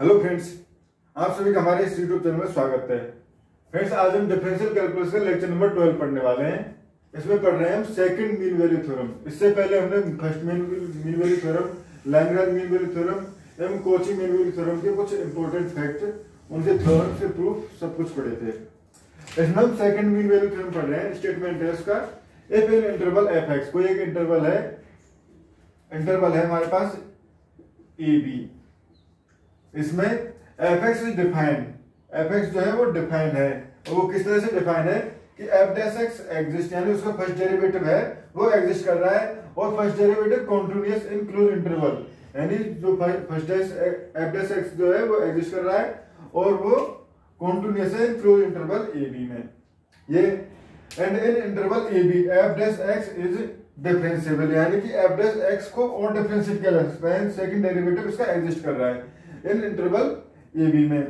Hello friends आप सभी का हमारे इस यूट्यूब चैनल में स्वागत है। फ्रेंड्स आज हम डिफरेंशियल कैलकुलस का लेक्चर नंबर 12 पढ़ने वाले हैं। इसमें पढ़ रहे हैं हम सेकंड मीन वैल्यू थ्योरम इससे पहले हमने first mean mean value theorem Lagrange mean value theorem एवं कोची मीन वैल्यू थ्योरम के कुछ इंपॉर्टेंट फैक्ट उनके थ्योरम से प्रूफ सब कुछ पढ़े थे। इसमें हम सेकंड मीन वैल्यू थ्योरम पढ़ रहे हैं स्टेटमेंट है उसका। If in interval F X कोई एक इंटरवल है। इंटरवल है हमारे पास ए बी इसमें F X is defined F X जो है वो डिफाइंड है। वो किस तरह से डिफाइंड है? कि एफ़ डैश एक्स एग्जिस्ट यानी उसका फ़र्स्ट डेरिवेटिव है, वो एग्जिस्ट कर रहा है, और first derivative continuous in close interval यानी जो first dash F dash X जो है वो एग्जिस्ट कर रहा है, और वो कॉन्टिन्यूस है in close interval A B में। ये and in interval A B F dash X is differentiable यानी कि एफ़ डैश एक्स को और डिफरेंशिएट किया जा सकता है। सेकंड डेरिवेटिव इसका एग्जिस्ट कर रहा है। इन इंटरवल ए बी में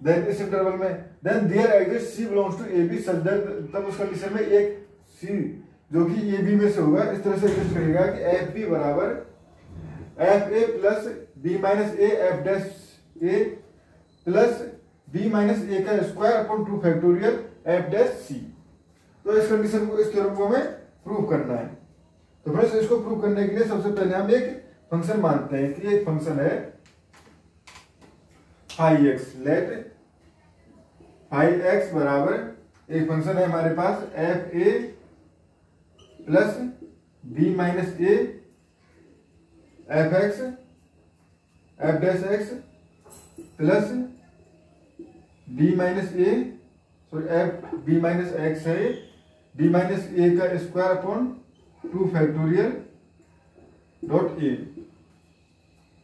देन इस इंटरवल में then there exist C belongs to A B such that तब उस कंडीशन में एक सी जो कि ए बी में से होगा। इस तरह से एग्जिस्ट करेगा कि एफ़ बी बराबर F A plus B minus A F dash A plus B minus A का square upon two factorial F dash C तो इस कंडीशन को, इस थ्योरम को हमें प्रूव करना है। तो फ्रेंड्स इसको प्रूव करने के लिए सबसे पहले हम एक फ़ंक्शन मानते हैं कि एक फ़ंक्शन है phi X let phi X बराबर एक फ़ंक्शन है हमारे पास, F A plus B minus A, F X, F dash X plus B minus A, sorry, F B minus X है, बी माइनस ए का square upon two factorial dot A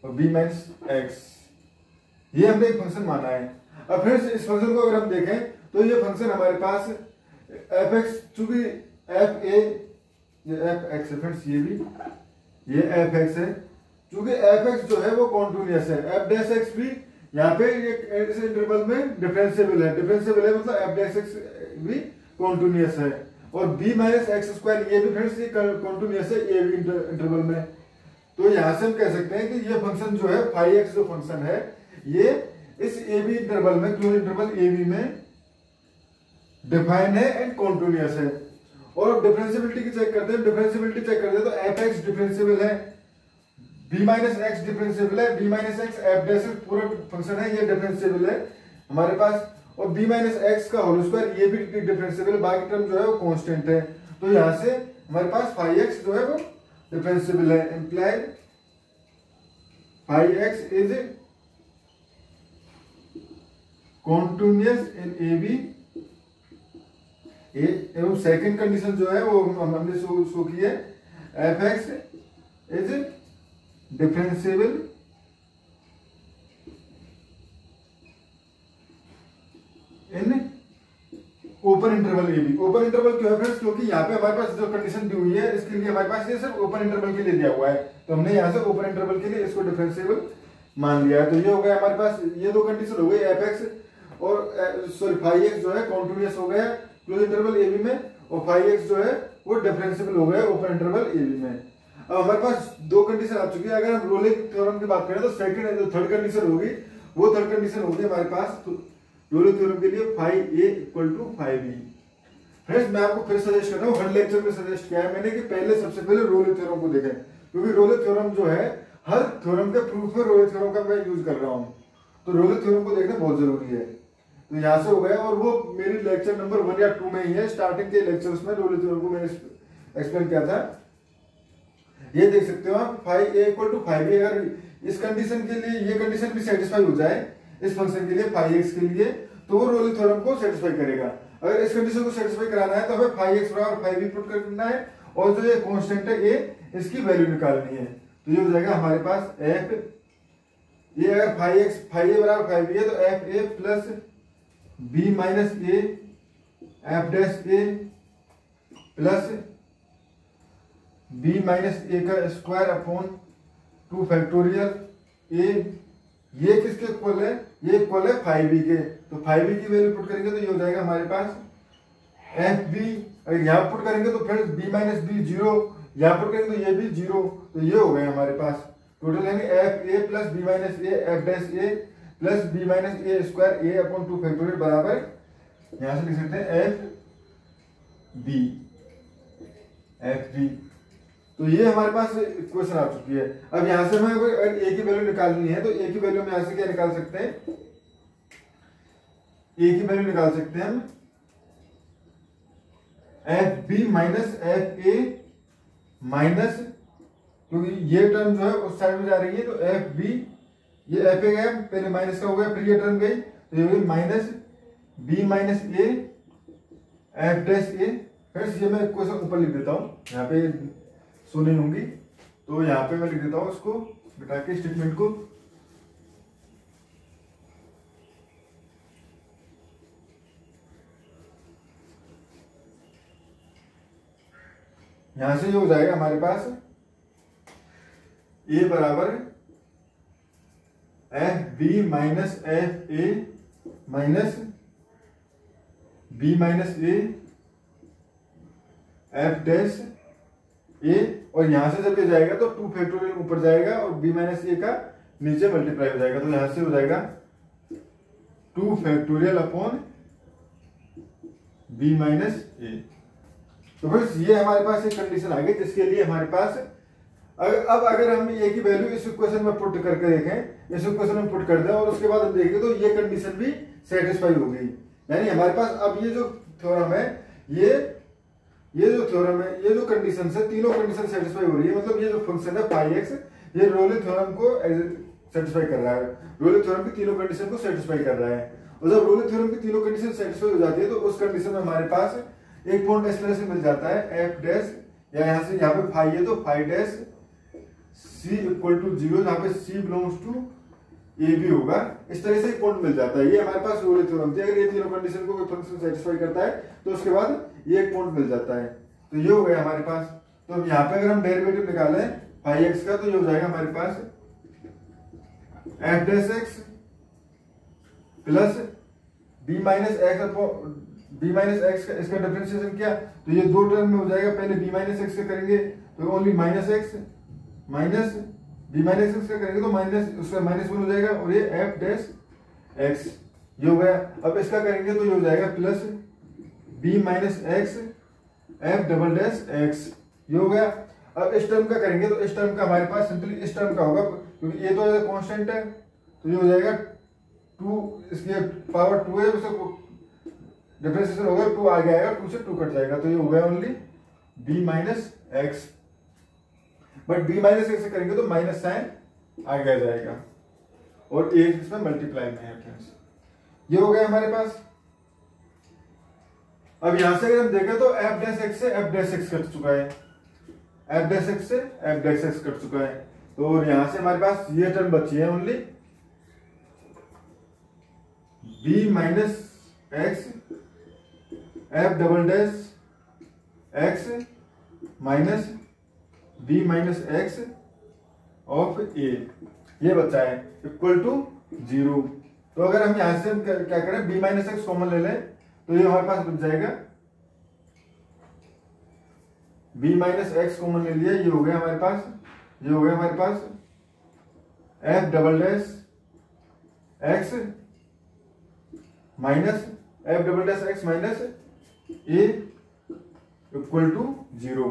और B minus x. ये हमने एक function माना है। अब फिर इस फ़ंक्शन को अगर हम देखें तो ये फ़ंक्शन हमारे पास एफ़ एक्स चूँकि एफ़ ए ये एफ़ एक्स है फ्रेंड्स ये भी, ये एफ़ एक्स है। चूँकि एफ़ एक्स जो है वो कॉन्टिन्यूस है। एफ़ डैश एक्स भी यहाँ पे ये इस इंटरवल में डिफरेंशिएबल है। डिफरेंशिएबल है मतलब एफ़ डैश एक्स भी कॉन्टिन्यूस है। और बी माइनस एक्स स्क्वायर ये भी फ्रेंड्स ये कॉन्टिन्यूस है ए इंटरवल में। तो यहाँ से हम कह सकते हैं कि ये फ़ंक्शन जो है फाइव एक्स जो फ़ंक्शन है ये इस ए बी इंटरवल में क्लोज इंटरवल ए बी में? डिफाइन है एंड कॉन्टिन्यूस है। और डिफरेंशियबिलिटी की चेक करते हैं। डिफरेंशियबिलिटी चेक करते हैं तो एफ़ एक्स डिफरेंशियबल है। बी माइनस एक्स डिफरेंशियबल है। B minus X F dash पूरा फ़ंक्शन है, ये डिफरेंशियबल है हमारे पास। और बी माइनस एक्स का होल स्क्वायर ये भी डिफरेंशियबल है। बाकी टर्म जो है वो कांस्टेंट है। तो यहाँ से हमारे पास फाइव एक्स जो है वो डिफरेंशियबल है। Implied phi X is continuous in A B एवं सेकंड कंडीशन जो है वो हमने शो शो की है। F X is differentiable in open interval A B open interval क्यों है फ्रेंड्स क्योंकि यहाँ पे हमारे पास जो कंडीशन दी हुई है, इसके लिए हमारे पास ये सिर्फ़ ओपन इंटरवल के लिए दिया हुआ है। तो हमने यहाँ से ओपन इंटरवल के लिए इसको डिफरेंशियबल मान लिया है। तो ये हो गया हमारे पास, ये दो कंडीशन हो गई एफ़ एक्स और सॉरी फाइव एक्स जो है कॉन्टिन्यूस हो गया क्लोज इंटरवल ए बी में और फाइव एक्स जो है वो डिफरेंशियबल हो गया ओपन इंटरवल ए बी में। अब हमारे पास दो कंडीशन आ चुकी है। अगर हम रोलिंग थ्योरम की बात करें तो सेकंड जो थर्ड कंडीशन होगी, वो थर्ड कंडीशन होगी हमारे पास। रोलिंग थ्योरम के लिए phi A equal to phi B friends मैं आपको फिर सजेस्ट कर रहा हूँ, हर लेक्चर में सजेस्ट किया है मैंने कि पहले सबसे पहले रोलिंग थ्योरम को देखें। क्योंकि रोलिंग थ्योरम जो है, हर थ्योरम के प्रूफ में रोलिंग थ्योरम का मैं यूज़ कर रहा हूँ। तो रोलिंग थ्योरम को देखना बहुत ज़रूरी है। तो यहाँ से हो गया और वो मेरी लेक्चर नंबर वन या टू में ही है। स्टार्टिंग के लेक्चर्स में थ्योरम को मैंने एक्सप्लेन किया था। ये देख सकते हो आप phi A equal to phi A अगर इस कंडीशन के लिए, ये कंडीशन भी सेटिस्फाई हो जाए, इस फ़ंक्शन के लिए फाइव एक्स के लिए तो वो रोलिंग थ्योरम को सेटिस्फाई करेगा। अगर इस कंडीशन को सेटिस्फाई कराना है तो हमें फाइव एक्स बराबर फाइव ई पुट करना है, और जो ये कांस्टेंट है ए इसकी वैल्यू निकालनी है। तो ये हो जाएगा हमारे पास एफ़ ये अगर फाइव एक्स फाइव ए बराबर फाइव है तो F A plus B minus A F dash A plus B minus A का square upon two factorial A ये किसके इक्वल है? ये इक्वल है फाइव बी के। तो फाइव बी की वैल्यू पुट करेंगे तो ये हो जाएगा हमारे पास एफ़ बी अगर यहाँ पुट करेंगे तो friends B minus B zero यहाँ पुट करेंगे तो ये भी ज़ीरो तो ये हो गए हमारे पास। Total F A plus B minus A F dash A plus B minus A square A upon two factorial बराबर, यहाँ से लिख सकते हैं एफ़ बी। F B. तो ये हमारे पास क्वेश्चन आ चुकी है। अब यहाँ से हमें अगर ए की वैल्यू निकालनी है तो ए की वैल्यू में यहाँ से क्या निकाल सकते हैं? ए की वैल्यू निकाल सकते हैं हम। F B minus F A minus, क्योंकि ये टर्म जो है उस साइड में जा रही है तो एफ़ बी ये एफ़ ए गया पहले माइनस का हो गया, फिर ये टर्म गई। तो ये हुई minus B minus A F dash A friends ये मैं क्वेश्चन ऊपर लिख देता हूँ। यहाँ पे सुनी होंगी। तो यहाँ पे मैं लिख देता हूँ इसको बिठा के स्टेटमेंट को। यहाँ से जो हो जाएगा हमारे पास ए बराबर F B minus F A minus B minus A F dash A और यहाँ से जब ये जाएगा तो टू फैक्टोरियल ऊपर जाएगा और बी माइनस ए का नीचे मल्टीप्लाई हो जाएगा तो यहाँ से हो जाएगा two factorial upon B minus A तो बस ये हमारे पास एक कंडीशन आ गई जिसके लिए हमारे पास अब अगर हम ए की वैल्यू इस इक्वेशन में पुट करके देखें, इस इक्वेशन में पुट कर दें और उसके बाद हम देखेंगे तो ये कंडीशन भी सेटिस्फाई हो गई। यानी हमारे पास अब ये जो थ्योरम है, ये ये जो थ्योरम है, ये जो कंडीशन है, तीनों कंडीशन सेटिस्फाई हो रही है। मतलब ये जो फ़ंक्शन है फाइव एक्स ये रोले थ्योरम को सेटिस्फाई कर रहा है। रोले थ्योरम की तीनों कंडीशन को सेटिस्फाई कर रहा है। और जब रोले थ्योरम की तीनों कंडीशन सेटिस्फाई हो जाती है तो उस कंडीशन में हमारे पास एक पॉइंट इस तरह से मिल जाता है एफ़ डैश या यहाँ से यहाँ पे फाइव है तो phi dash C equal to zero जहाँ पे सी बिलोंग्स टू ए भी होगा। इस तरह से पॉइंट मिल जाता है। ये हमारे पास रोले थ्योरम थी। अगर ये तीनों कंडीशन को कोई फ़ंक्शन सेटिस्फाई करता है तो उसके बाद ये एक पॉइंट मिल जाता है। तो ये हो गया हमारे पास। तो अब यहाँ पे अगर हम डेरिवेटिव निकालें फाइव एक्स का तो ये हो जाएगा हमारे पास F dash X plus B minus X B minus X का इसका डिफ्रेंशिएशन क्या? तो ये दो टर्म में हो जाएगा। पहले बी माइनस एक्स का करेंगे तो only minus X minus B minus X का करेंगे तो माइनस उसका माइनस वन हो जाएगा और ये एफ़ डैश एक्स ये हो गया। अब इसका करेंगे तो ये हो जाएगा plus B minus X F double dash X ये हो गया। अब इस टर्म का करेंगे तो इस टर्म का हमारे पास सिंपली इस टर्म का होगा, क्योंकि ये तो कॉन्स्टेंट है तो ये हो जाएगा टू इसके पावर टू है डिफ्रेंशिएशन होगा टू आगे आएगा टू से टू कट जाएगा तो ये हो गया only B minus X but B minus X से करेंगे तो माइनस साइन आ जाएगा। और एक इसमें मल्टीप्लाई में है फ्रेंड्स ये हो गया हमारे पास। अब यहाँ से अगर हम देखें तो एफ़ डैश एक्स से एफ़ डैश एक्स कट चुका है। एफ़ डैश एक्स से एफ़ डैश एक्स कट चुका है। तो और यहाँ से हमारे पास ये टर्म बची है only B minus X F double dash X minus B minus X of A ये बच्चा है इक्वल टू ज़ीरो तो अगर हम यहाँ से क्या करें बी माइनस एक्स कॉमन ले लें तो ये हमारे पास बच जाएगा। बी माइनस एक्स कॉमन ले लिया ये हो गया हमारे पास, ये हो गया हमारे पास F double dash X minus F double dash X minus A equal to zero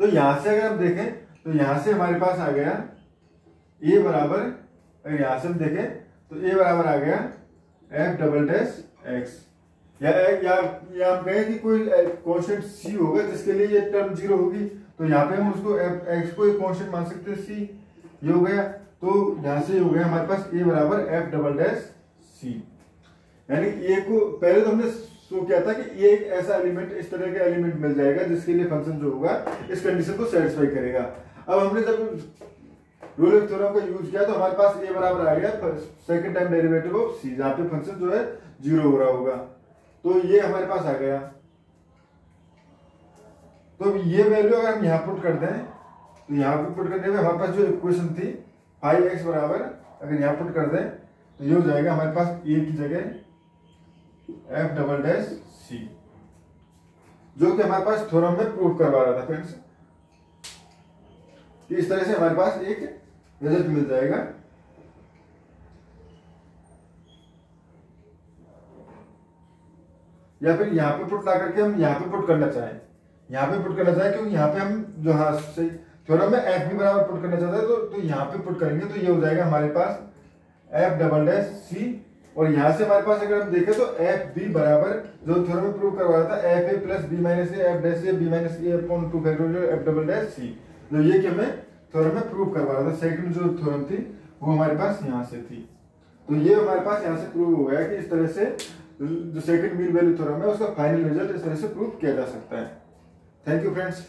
तो यहाँ से अगर हम देखें तो यहाँ से हमारे पास आ गया ए बराबर, अगर यहाँ से हम देखें तो ए बराबर आ गया एफ़ डबल डैश एक्स या या या कहें कि कोई कांस्टेंट सी होगा, जिसके लिए ये टर्म ज़ीरो होगी। तो यहाँ पे हम उसको एफ़ एक्स को एक कांस्टेंट मान सकते हैं सी ये हो गया। तो यहाँ से हो गया हमारे पास ए बराबर एफ़ डबल डैश सी यानी ए को, पहले तो हमने सो क्या था कि ये एक ऐसा एलिमेंट इस तरह का एलिमेंट मिल जाएगा जिसके लिए फ़ंक्शन जो होगा, इस कंडीशन को सेटिस्फाई करेगा। अब हमने जब रूल थ्योरम का यूज़ किया तो हमारे पास ए बराबर आ गया second time derivative of C जहाँ पे फ़ंक्शन जो है ज़ीरो हो रहा होगा। तो ये हमारे पास आ गया। तो ये वैल्यू अगर हम यहाँ पुट कर दें तो यहाँ पे पुट करने में हमारे पास जो इक्वेशन थी फाइव एक्स बराबर, अगर यहाँ पुट कर दें तो ये हो जाएगा हमारे पास ए की जगह एफ़ डबल डैश सी जो कि हमारे पास थ्योरम में प्रूव करवा रहा था फ्रेंड्स कि इस तरह से हमारे पास एक रिज़ल्ट मिल जाएगा। या फिर यहाँ पे पुट ला करके हम यहाँ पे पुट करना चाहें। यहाँ पे पुट करना चाहें क्योंकि यहाँ पे हम जो हाँ सही थोड़ा में एफ़ भी बराबर पुट करना चाहते हैं तो तो यहाँ पे पुट करेंगे तो ये हो जाएगा हमारे पास एफ़ डबल डैश सी और यहाँ से हमारे पास अगर हम देखें तो एफ़ बी बराबर जो थ्योरम में प्रूव करवाया था F A plus B minus A F dash A B minus A upon two factorial F double dash C तो ये कि हमें थ्योरम में प्रूव करवा रहा था सेकंड जो थ्योरम थी, वो हमारे पास यहाँ से थी। तो ये हमारे पास यहाँ से प्रूव हो गया कि इस तरह से जो सेकंड मीन वैल्यू थ्योरम है, उसका फाइनल रिज़ल्ट इस तरह से प्रूव किया जा सकता है। Thank you friends